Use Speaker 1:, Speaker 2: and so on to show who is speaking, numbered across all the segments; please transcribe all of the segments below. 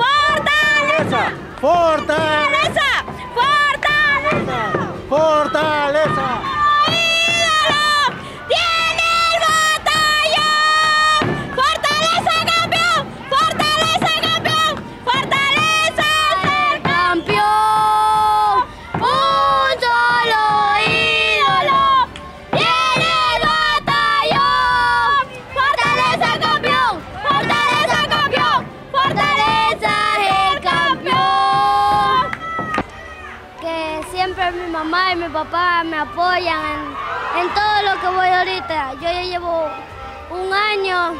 Speaker 1: Fortaleza! Fortaleza! Fortaleza! Fortaleza! Mi papá me apoyan en, en todo lo que voy ahorita. Yo ya llevo un año,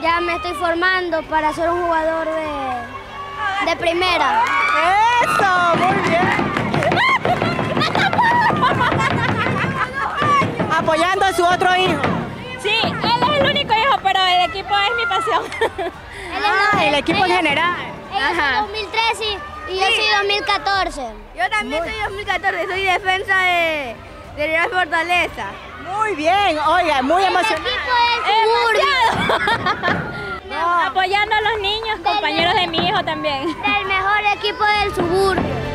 Speaker 1: ya me estoy formando para ser un jugador de, de primera.
Speaker 2: ¡Eso! Muy bien. Apoyando a su otro hijo.
Speaker 3: Sí, él es el único hijo, pero el equipo es mi pasión.
Speaker 2: Ah, el equipo en general.
Speaker 1: Es 2013 y, yo soy 2014.
Speaker 4: Yo también soy 2014, soy defensa de, de Real Fortaleza.
Speaker 2: Muy bien, oiga, muy
Speaker 1: El
Speaker 2: emocionante.
Speaker 1: equipo del suburbio.
Speaker 3: Apoyando a los niños, compañeros de mi hijo también.
Speaker 1: El mejor equipo del suburbio.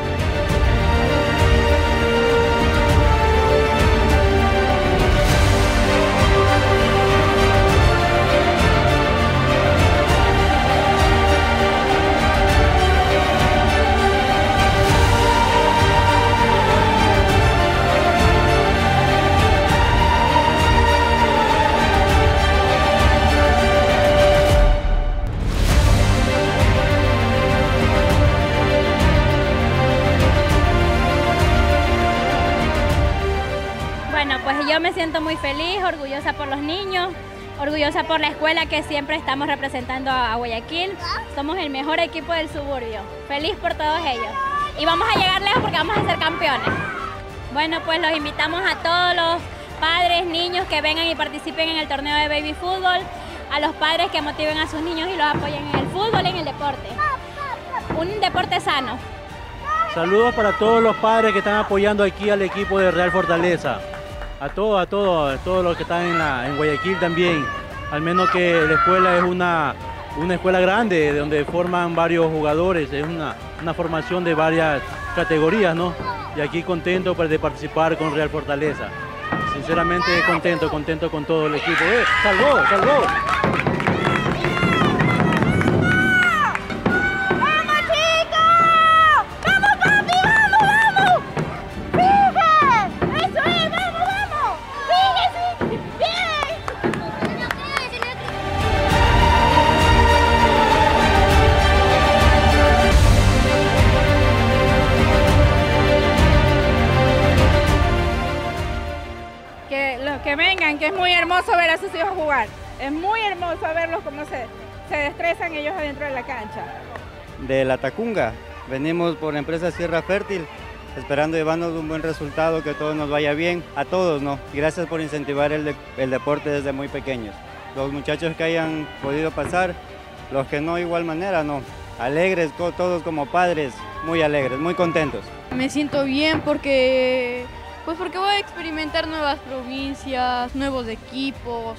Speaker 3: Yo me siento muy feliz, orgullosa por los niños, orgullosa por la escuela que siempre estamos representando a Guayaquil. Somos el mejor equipo del suburbio. Feliz por todos ellos. Y vamos a llegar lejos porque vamos a ser campeones. Bueno, pues los invitamos a todos los padres, niños que vengan y participen en el torneo de baby fútbol, a los padres que motiven a sus niños y los apoyen en el fútbol y en el deporte. Un deporte sano.
Speaker 5: Saludos para todos los padres que están apoyando aquí al equipo de Real Fortaleza. A todos, a todos, a todos los que están en, Guayaquil también. Al menos que la escuela es una, una escuela grande donde forman varios jugadores. Es una, una formación de varias categorías, ¿no? Y aquí contento pues, de participar con Real Fortaleza. Sinceramente contento, contento con todo el equipo. ¡Eh! ¡Salvó, salvó!
Speaker 6: Que vengan, que es muy hermoso ver a sus hijos jugar. Es muy hermoso verlos cómo se, se destrezan ellos adentro de la cancha.
Speaker 7: de la Tacunga. Venimos por la empresa Sierra Fértil, esperando llevarnos un buen resultado, que todo nos vaya bien, a todos, ¿no? Y gracias por incentivar el, de- el deporte desde muy pequeños. Los muchachos que hayan podido pasar, los que no, igual manera, ¿no? Alegres, todos como padres, muy alegres, muy contentos.
Speaker 8: Me siento bien porque, pues porque voy a experimentar nuevas provincias, nuevos equipos.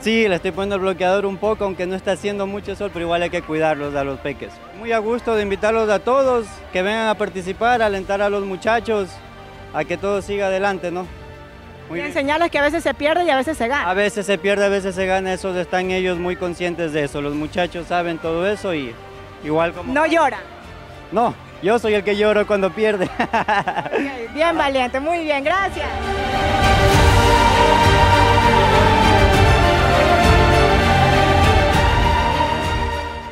Speaker 7: Sí, le estoy poniendo el bloqueador un poco, aunque no está haciendo mucho sol, pero igual hay que cuidarlos a los peques. Muy a gusto de invitarlos a todos, que vengan a participar, alentar a los muchachos, a que todo siga adelante, ¿no? Muy
Speaker 2: Y
Speaker 7: bien.
Speaker 2: enseñarles que a veces se pierde y a veces se gana.
Speaker 7: A veces se pierde, a veces se gana, esos están ellos muy conscientes de eso. Los muchachos saben todo eso y igual como...
Speaker 2: No lloran.
Speaker 7: No, yo soy el que lloro cuando pierde.
Speaker 2: bien valiente, muy bien, gracias.